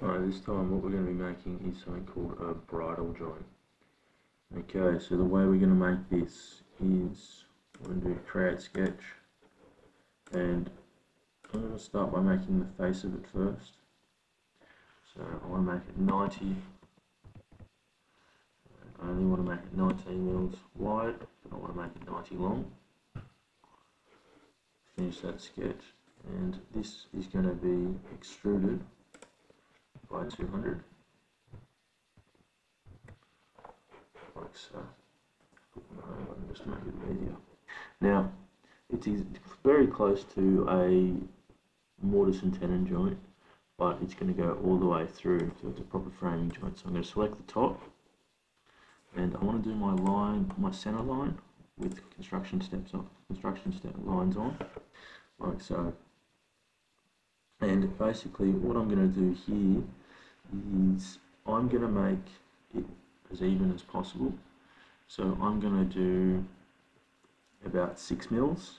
Alright, this time what we're going to be making is something called a bridle joint. Okay, so the way we're going to make this is we're going to do create sketch and I'm going to start by making the face of it first. So I want to make it 90 I only want to make it 19 mils wide, but I want to make it 90 long. Finish that sketch, and this is going to be extruded by 200, like so. Just make it easier. Now, it is very close to a mortise and tenon joint, but it's going to go all the way through, so it's a proper framing joint. So I'm going to select the top and I want to do my line, my center line with construction steps on, construction step lines on, like so. And basically what I'm going to do here is I'm going to make it as even as possible. So I'm going to do about 6 mils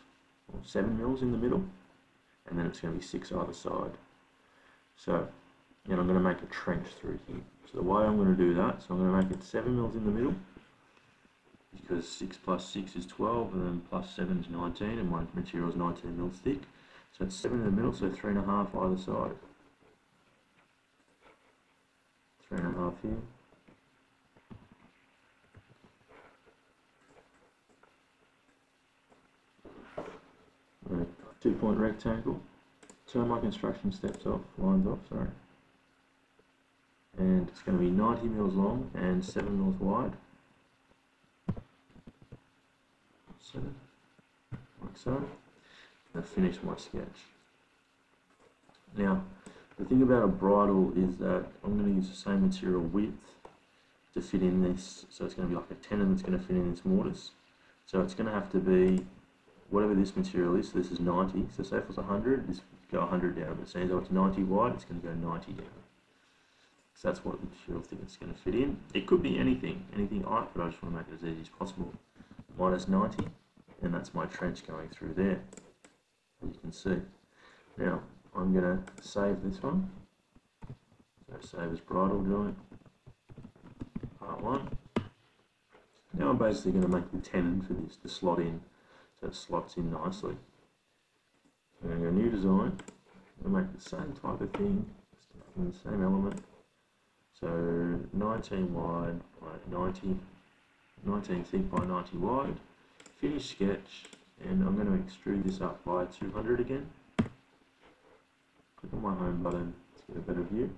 or 7 mils in the middle and then it's going to be 6 either side. So, and I'm going to make a trench through here. So the way I'm going to do that, so I'm going to make it 7 mils in the middle, because 6 plus 6 is 12, and then plus 7 is 19, and my material is 19 mils thick. So it's 7 in the middle, so 3.5 either side. 3.5 here. two point rectangle. Turn my construction steps off, lines off, sorry and it's going to be 90 mils long and 7 mils wide. So, like so. And finish my sketch. Now, the thing about a bridle is that I'm going to use the same material width to fit in this. So it's going to be like a tenon that's going to fit in this mortise. So it's going to have to be whatever this material is. So this is 90. So say if it was 100, this go 100 down. But seeing as though it's 90 wide, it's going to go 90 down. So that's what the material think is going to fit in. It could be anything, anything I, but I just want to make it as easy as possible. Minus 90, and that's my trench going through there, you can see. Now, I'm going to save this one. So save as bridle joint, part 1. Now I'm basically going to make the tenon for this to slot in, so it slots in nicely. I'm going to go new design, and make the same type of thing, the same element, so 19 wide by 90, 19 thick by 90 wide. Finish sketch, and I'm going to extrude this up by 200 again. Click on my home button to get a better view.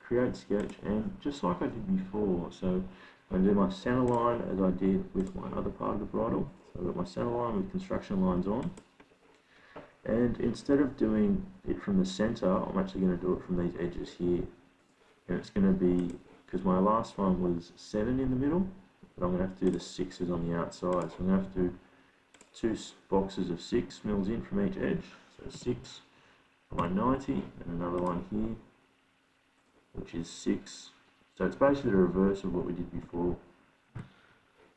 Create sketch, and just like I did before, so I'm going to do my center line as I did with my other part of the bridle. So I've got my center line with construction lines on. And instead of doing it from the center, I'm actually going to do it from these edges here and it's going to be because my last one was 7 in the middle but I'm going to have to do the 6s on the outside so I'm going to have to two boxes of 6 mils in from each edge. So 6 by 90 and another one here which is 6 so it's basically the reverse of what we did before.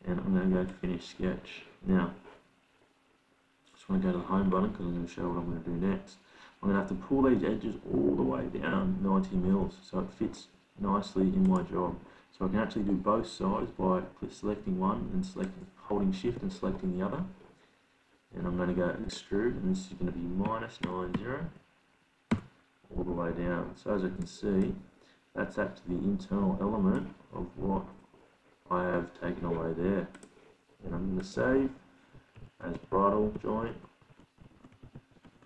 And I'm going to go finish sketch. Now I just want to go to the home button because I'm going to show what I'm going to do next. I'm going to have to pull these edges all the way down 90 mils so it fits nicely in my job. So I can actually do both sides by selecting one and selecting, holding shift and selecting the other. And I'm going to go extrude and this is going to be minus 90 all the way down. So as I can see, that's actually the internal element of what I have taken away there. And I'm going to save as bridle joint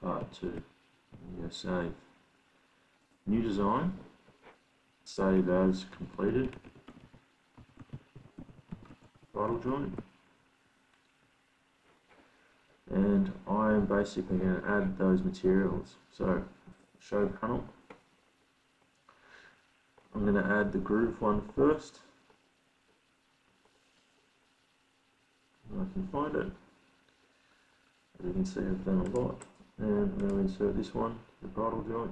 part 2 go save. New design, save as completed. Bridle joint. And I am basically going to add those materials. So, show panel. I'm going to add the groove one first. I can find it. As you can see, I've done a lot and I'm going to insert this one, the bridle joint.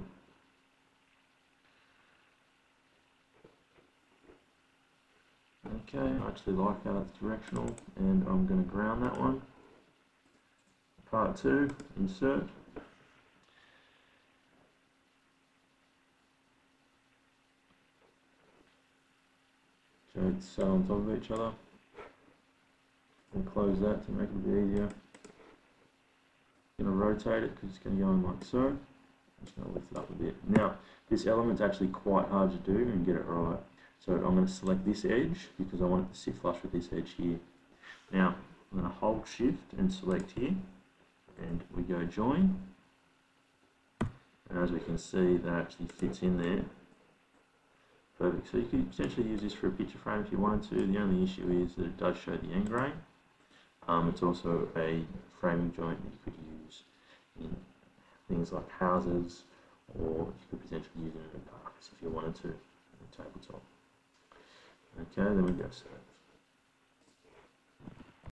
Okay, I actually like how it's directional and I'm going to ground that one part 2, insert. Joint so sounds on top of each other. And close that to make it a bit easier. Going to rotate it because it's going to go in like so. I'm just going to lift it up a bit. Now, this element's actually quite hard to do and get it right. So I'm going to select this edge because I want it to sit flush with this edge here. Now, I'm going to hold shift and select here and we go join. And as we can see that actually fits in there. Perfect. So you could potentially use this for a picture frame if you wanted to. The only issue is that it does show the end grain um, it's also a framing joint that you could use in things like houses or you could potentially use it in a park if you wanted to in a tabletop. Okay then we go